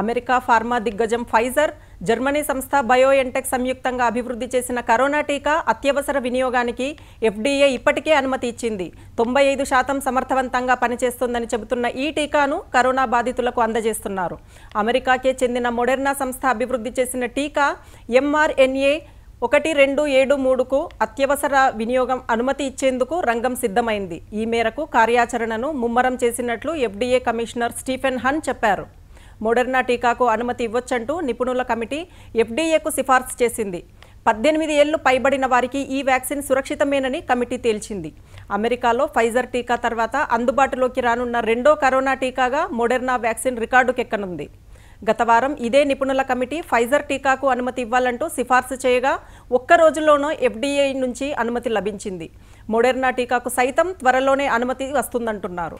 America pharma దిగ్గజం Pfizer Germany సంస్థ BioNTech సంయుక్తంగా అభివృద్ధి చేసిన కరోనా టీకా అత్యవసర వినియోగానికి ఎఫ్డీఏ ఇప్పటికే అనుమతి ఇచ్చింది. తొంభై ఐదు శాతం సమర్థవంతంగా పనిచేస్తుందని చెబుతున్న ఈ టీకాను కరోనా బాధితులకు అందజేస్తున్నారు. అమెరికాకే చెందిన మొడెర్నా సంస్థ అభివృద్ధి చేసిన టీకా ఎంఆర్ఎన్ఏ ఒకటి రెండు ఏడు మూడుకు అత్యవసర వినియోగం అనుమతి ఇచ్చేందుకు రంగం సిద్ధమైంది. ఈ మేరకు కార్యాచరణను ముమ్మరం చేసినట్లు ఎఫ్డీఏ కమిషనర్ స్టీఫెన్ హన్ చెప్పారు. మోడర్నా టీకాకు అనుమతి ఇవ్వొచ్చంటూ నిపుణుల కమిటీ ఎఫ్డీఏకు సిఫార్సు చేసింది. పద్దెనిమిది ఏళ్ళు పైబడిన వారికి ఈ వ్యాక్సిన్ సురక్షితమేనని కమిటీ తేల్చింది. అమెరికాలో ఫైజర్ టీకా తర్వాత అందుబాటులోకి రానున్న రెండో కరోనా టీకాగా మోడెర్నా వ్యాక్సిన్ రికార్డుకెక్కనుంది. గత వారం ఇదే నిపుణుల కమిటీ ఫైజర్ టీకాకు అనుమతి ఇవ్వాలంటూ సిఫార్సు చేయగా ఒక్క రోజులోనో ఎఫ్డీఏ నుంచి అనుమతి లభించింది. మోడెర్నా టీకాకు సైతం త్వరలోనే అనుమతి వస్తుందంటున్నారు.